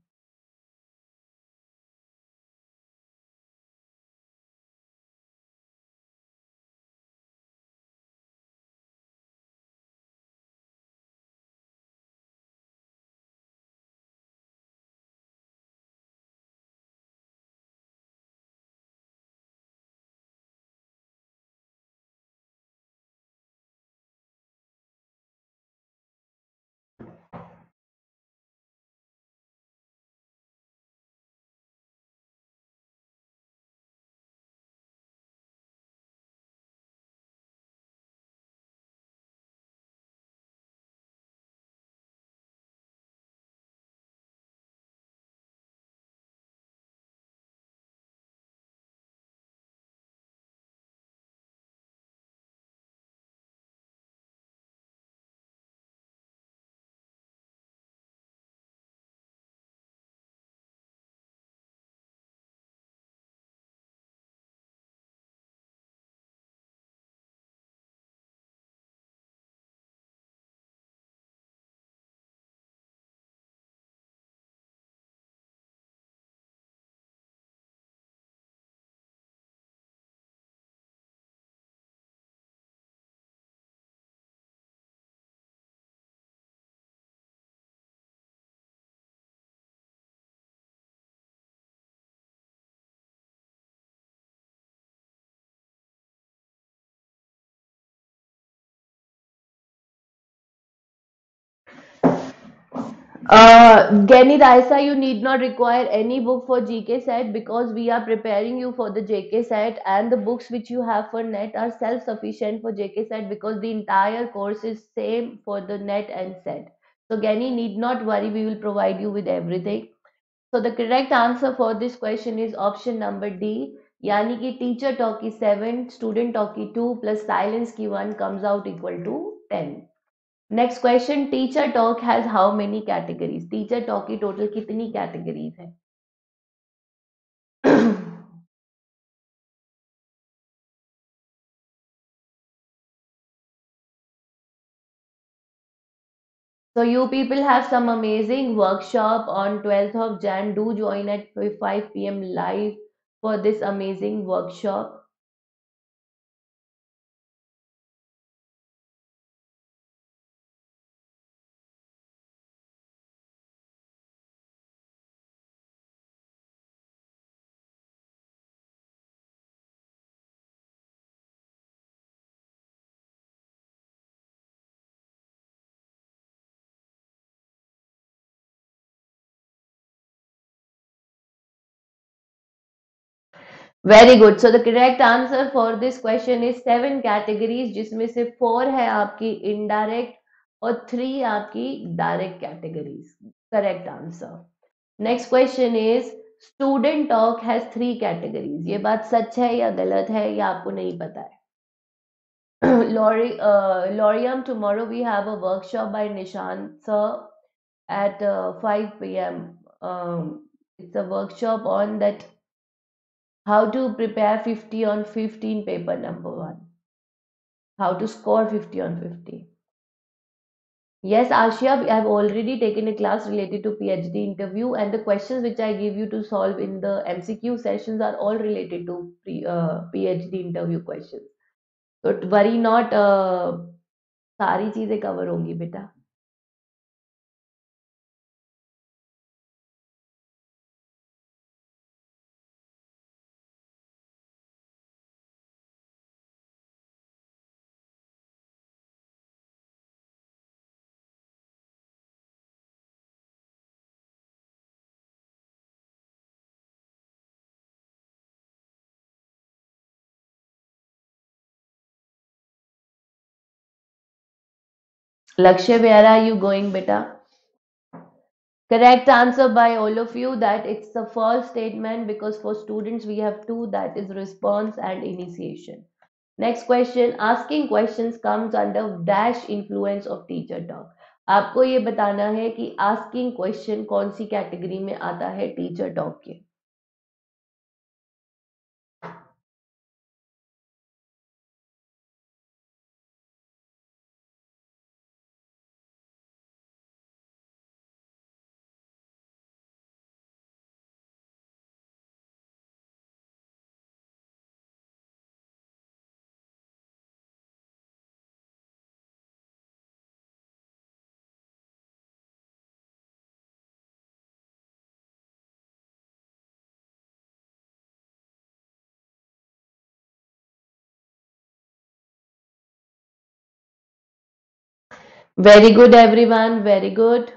Uh, Gani Raisa, you need not require any book for GK set because we are preparing you for the JK set and the books which you have for net are self-sufficient for JK set because the entire course is same for the net and set. So Gani need not worry, we will provide you with everything. So the correct answer for this question is option number D. यानी कि teacher talk seven student talk two plus silence की one comes out equal to ten Next question teacher talk has how many categories teacher talk की total कितनी categories है So you people have some amazing workshop on 12th of Jan. Do join at 5 p.m. live for this amazing workshop. Very good so the correct answer for this question is seven categories जिसमें से four है आपकी indirect और three आपकी direct categories correct answer next question is student talk has three categories ये बात सच है या गलत है या आपको नहीं पता है? लॉरी लॉरियम tomorrow we have a workshop by Nishan sir at 5 pm um, it's a workshop how to prepare 50 on 15 paper number one how to score 50 on 50 yes ashia i've already taken a class related to phd interview and the questions which i give you to solve in the mcq sessions are all related to pre, uh, phd interview questions so worry not uh, सारी चीजें cover होंगी बेटा Lakshya where are you going बेटा correct answer by all of you that it's the first statement because for students we have to that is response and initiation next question asking question comes under dash influence of teacher talk आपको ये बताना है कि asking question कौन सी category में आता है teacher talk के? Very good, everyone. Very good.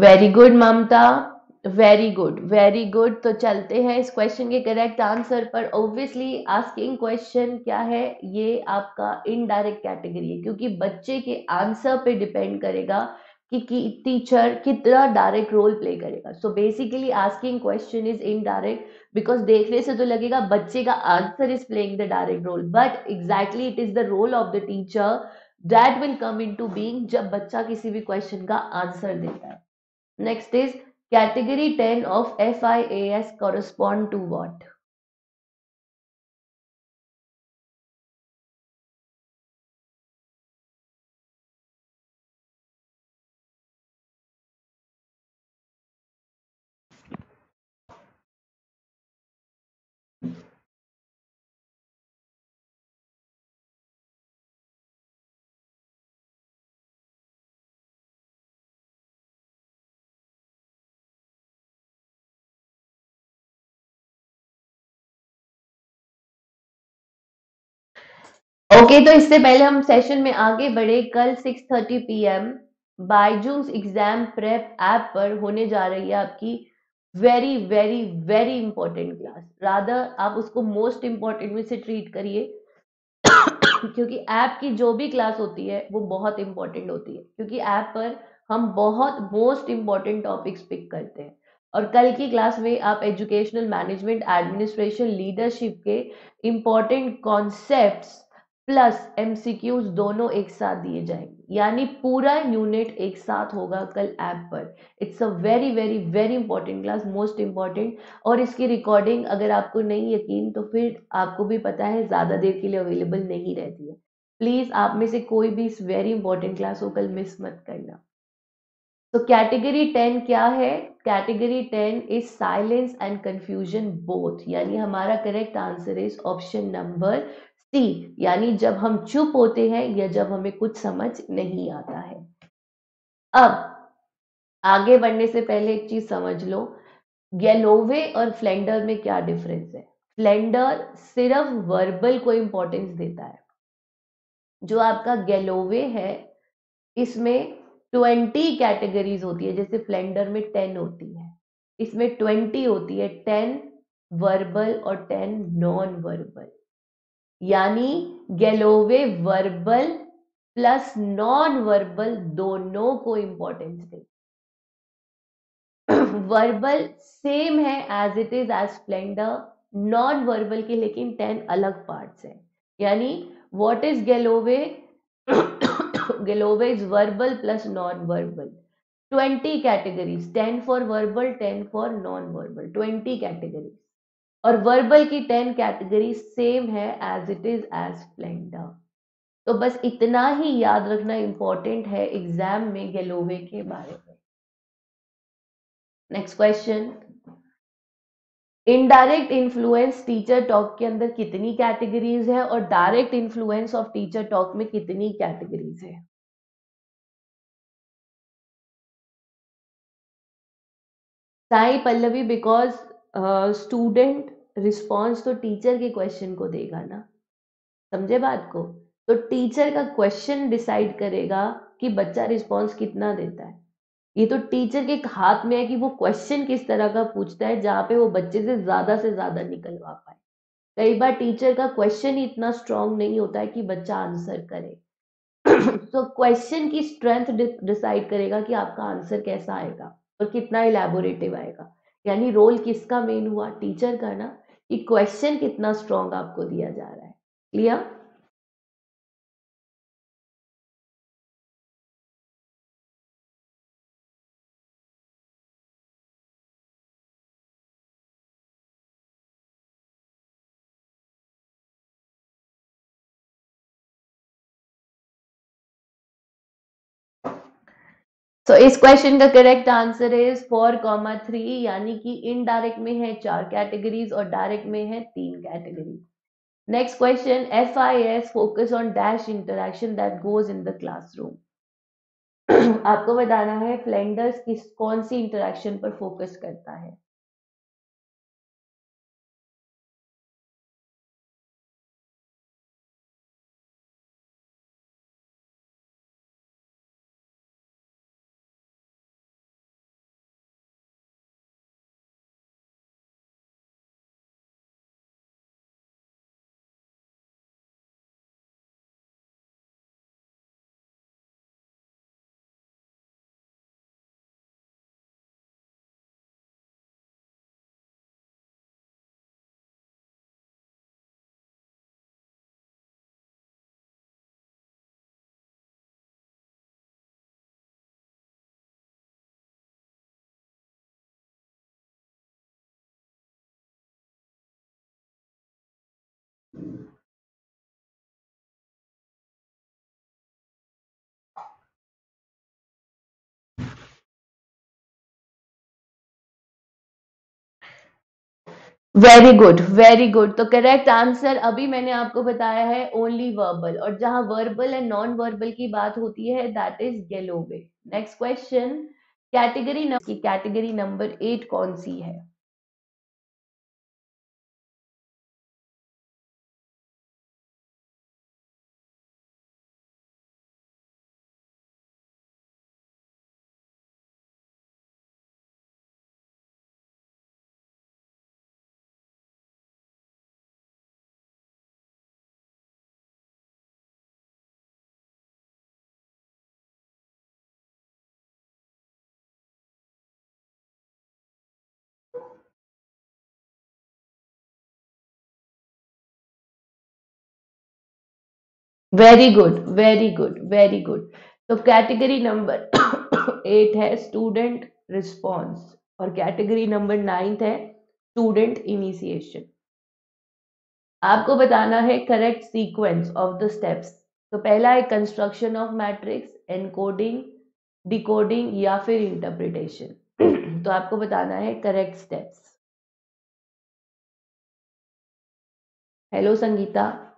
Very good Mamta very good very good तो चलते हैं इस क्वेश्चन के करेक्ट आंसर पर. ऑब्वियसली आस्किंग क्वेश्चन क्या है? ये आपका इनडायरेक्ट कैटेगरी है क्योंकि बच्चे के आंसर पे डिपेंड करेगा कि, कि टीचर कितना डायरेक्ट रोल प्ले करेगा. So basically asking question is indirect because देखने से तो लगेगा बच्चे का answer is playing the direct role but exactly it is the role of the teacher that will come in to being जब बच्चा किसी भी क्वेश्चन का आंसर देता है. Next is category 10 of FIAS correspond to what? Okay तो इससे पहले हम सेशन में आगे बढ़े। कल 6:30 PM Byju's exam prep app पर होने जा रही है आपकी very very very important class rather आप उसको मोस्ट इंपॉर्टेंट में से ट्रीट करिए। क्योंकि ऐप की जो भी क्लास होती है, वो बहुत इंपॉर्टेंट होती है। क्योंकि ऐप पर हम बहुत मोस्ट इंपॉर्टेंट टॉपिक्स पिक करते हैं। और कल की क्लास में आप एजुकेशनल मैनेजमेंट एडमिनिस्ट्रेशन लीडरशिप के इंपॉर्टेंट कॉन्सेप्ट्स प्लस एमसीक्यूज दोनों एक साथ दिए जाएँगे। यानी पूरा यूनिट एक साथ होगा कल ऐप पर। It's a very very very important class most important और इसकी रिकॉर्डिंग अगर आपको नहीं यकीन तो फिर आपको भी पता है, ज़्यादा देर के लिए अवेलेबल नहीं रहती है। प्लीज़ आप में से कोई भी इस वेरी इंपॉर्टेंट क्लास को कल मिस मत करना। तो कैटेगरी टेन क्या है? Category ten is silence and confusion both यानी हमारा correct answer is option number C, यानी जब हम चुप होते हैं या जब हमें कुछ समझ नहीं आता है। अब, आगे बढ़ने से पहले एक चीज़ समझ लो। गैलोवे और फ्लेंडर में क्या डिफरेंस है? फ्लेंडर सिर्फ़ वर्बल को इंपॉर्टेंस देता है। जो आपका गैलोवे है, इसमें ट्वेंटी कैटेगरीज होती है, जैसे फ्लेंडर में टेन होती है। इसमें ट्वेंटी होती है टेन वर्बल और टेन नॉन वर्बल यानी Galloway verbal plus non verbal दोनों को इंपॉर्टेंस दे वर्बल सेम है as it is as Flanders non verbal के, लेकिन टेन अलग पार्ट्स हैं। यानी what is Galloway Galloway is verbal plus non verbal twenty categories ten for verbal ten for non verbal twenty categories और verbal की ten category same है as it is as Flanders तो बस इतना ही याद रखना इंपॉर्टेंट है एग्ज़ाम में गेलोवे के बारे में। Next question indirect influence teacher talk के अंदर कितनी कैटेगरीज है और direct influence of teacher talk में कितनी कैटेगरीज है? Sai Pallavi because student response तो टीचर के क्वेश्चन को देगा ना? समझे बात को? तो टीचर का क्वेश्चन डिसाइड करेगा कि बच्चा रिस्पॉन्स कितना देता है। ये तो टीचर के हाथ में है कि वो क्वेश्चन किस तरह का पूछता है, जहाँ पे वो बच्चे से ज़्यादा से ज़्यादा निकलवा पाए। कई बार टीचर का क्वेश्चन ही इतना स्ट्रांग नहीं होता है कि बच्चा आंसर करे। (coughs) तो क्वेश्चन की स्ट्रेंथ डिसाइड करेगा कि आपका आंसर कैसा आएगा और कितना इलेबोरेटिव आएगा। यानी रोल किसका मेन हुआ? टीचर का ना? कि क्वेश्चन कितना स्ट्रांग आपको दिया जा रहा है। क्लियर तो इस क्वेश्चन का correct answer is four comma three यानी कि इनडायरेक्ट में है चार कैटेगरीज और डायरेक्ट में है तीन categories next question F I S focus on dash interaction that goes in the classroom आपको बताना है फ्लेंडर्स किस, कौन सी इंटरेक्शन पर फोकस करता है? वेरी गुड वेरी गुड तो करेक्ट आंसर अभी मैंने आपको बताया है ओनली वर्बल और जहाँ वर्बल एंड नॉन वर्बल की बात होती है that is Galloway next question category की कैटेगरी नंबर एट कौन सी है? Very good very good very good तो कैटेगरी नंबर एट है स्टूडेंट रिस्पॉन्स और कैटेगरी नंबर नाइन्थ है स्टूडेंट इनिशिएशन आपको बताना है correct sequence of the steps तो पहला है construction of matrix encoding decoding या फिर इंटरप्रिटेशन (coughs) तो आपको बताना है correct steps hello Sangeeta.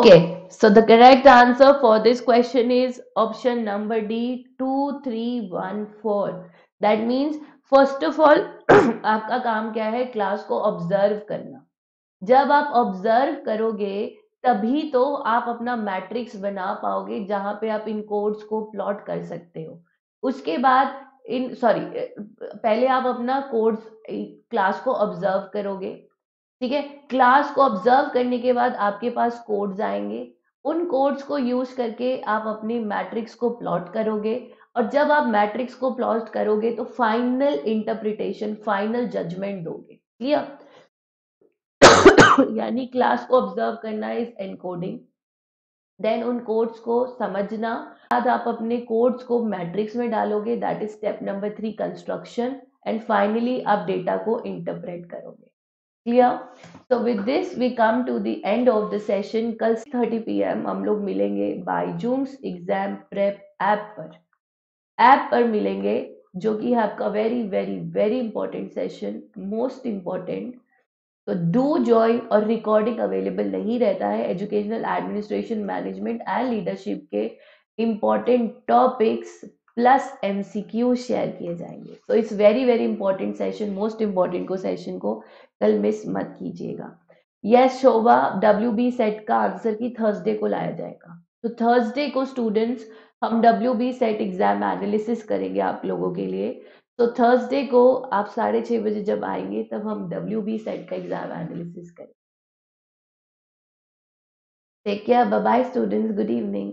Okay, so the correct answer for this question is option number D 2314. That means first of all (clears throat) आपका काम क्या है? क्लास को ऑब्ज़र्व करना। जब आप ऑब्ज़र्व करोगे तभी तो आप अपना मैट्रिक्स बना पाओगे जहाँ पे आप इन कोड्स को प्लॉट कर सकते हो। उसके बाद इन सॉरी पहले आप अपना कोड्स क्लास को ऑब्ज़र्व करोगे। ठीक है? क्लास को ऑब्ज़र्व करने के बाद आपके पास कोड्स आएँगे। उन कोड्स को यूज़ करके आप अपनी मैट्रिक्स को प्लॉट करोगे और जब आप मैट्रिक्स को प्लॉट करोगे तो फाइनल इंटरप्रिटेशन फाइनल जजमेंट दोगे। क्लियर (coughs) यानी क्लास को ऑब्ज़र्व करना इज़ एनकोडिंग देन उन कोड्स को समझना। बाद आप अपने कोड्स को मैट्रिक्स में डालोगे। That is step number three construction and finally आप डेटा को इंटरप्रेट करोगे। Clear so with this, we come to the end of the session. कल 30 pm हम लोग मिलेंगे Byju's exam prep app पर। ऐप पर मिलेंगे, जो कि है आपका very very very important session most important तो डू ज्वाइन और रिकॉर्डिंग अवेलेबल नहीं रहता है। Educational administration management and leadership के important topics plus MCQ share किए जाएँगे। तो it's very very important session most important को सेशन को कल मिस मत कीजिएगा। Yes Shobha W B SET का आंसर की थर्सडे को लाया जाएगा। तो थर्सडे को स्टूडेंट्स हम W B SET exam analysis करेंगे आप लोगों के लिए। तो थर्सडे को आप साढ़े छः बजे जब आएँगे, तब हम डब्ल्यू बी सेट का एग्ज़ाम एनालिसिस करेंगे। Take care bye students good evening